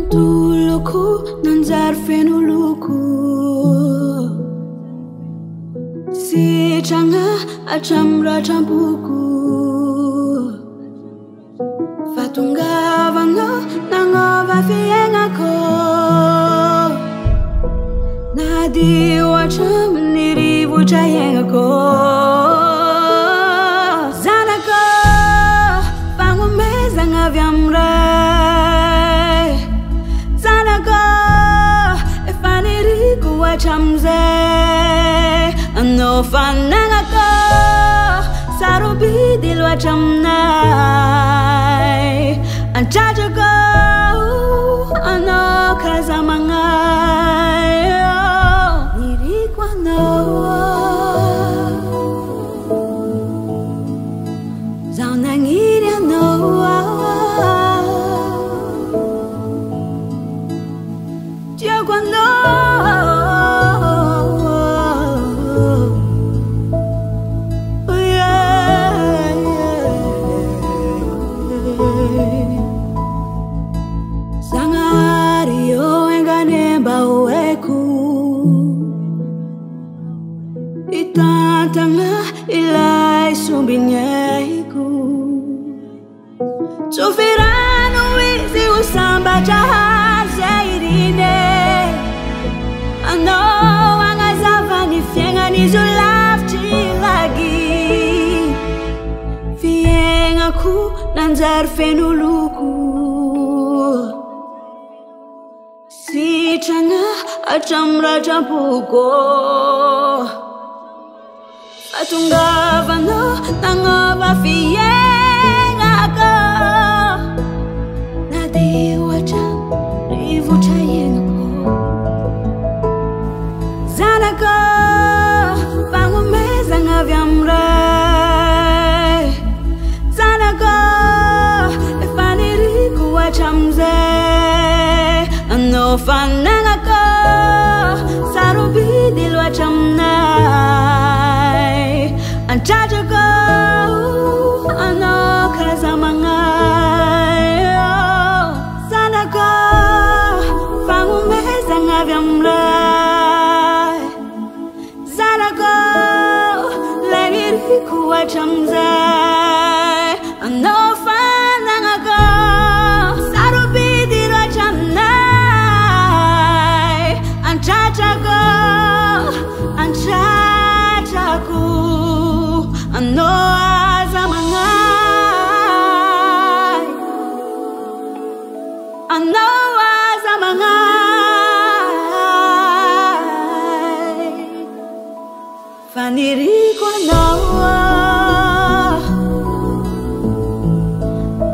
ntoloko nanjary fenoloko sitragna atraminy ratrampoko fatongavagna nagnovafaegnako nadio atraminny rivotraegnako fanangako sarobidi loa trong nay an chacho go ano kazamangai nirikwano zaunangiriano Yo cuando sombiny aiko tsofirano inyty ho sambatra hary zay rene anao agnazavany fiaignan'izyo lavitry magi fiagnako nanjary fenooloko sitrana atramiy ratrampoko tunga vano nango vafienac natiaca ivucaye zanaco vagomezanga vyamre zanak epanirico achamze nô আমরা Zarago Lagir kuwa chamza No fanago Sarubi diro chamnai go. diri ko nawa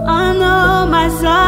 Ano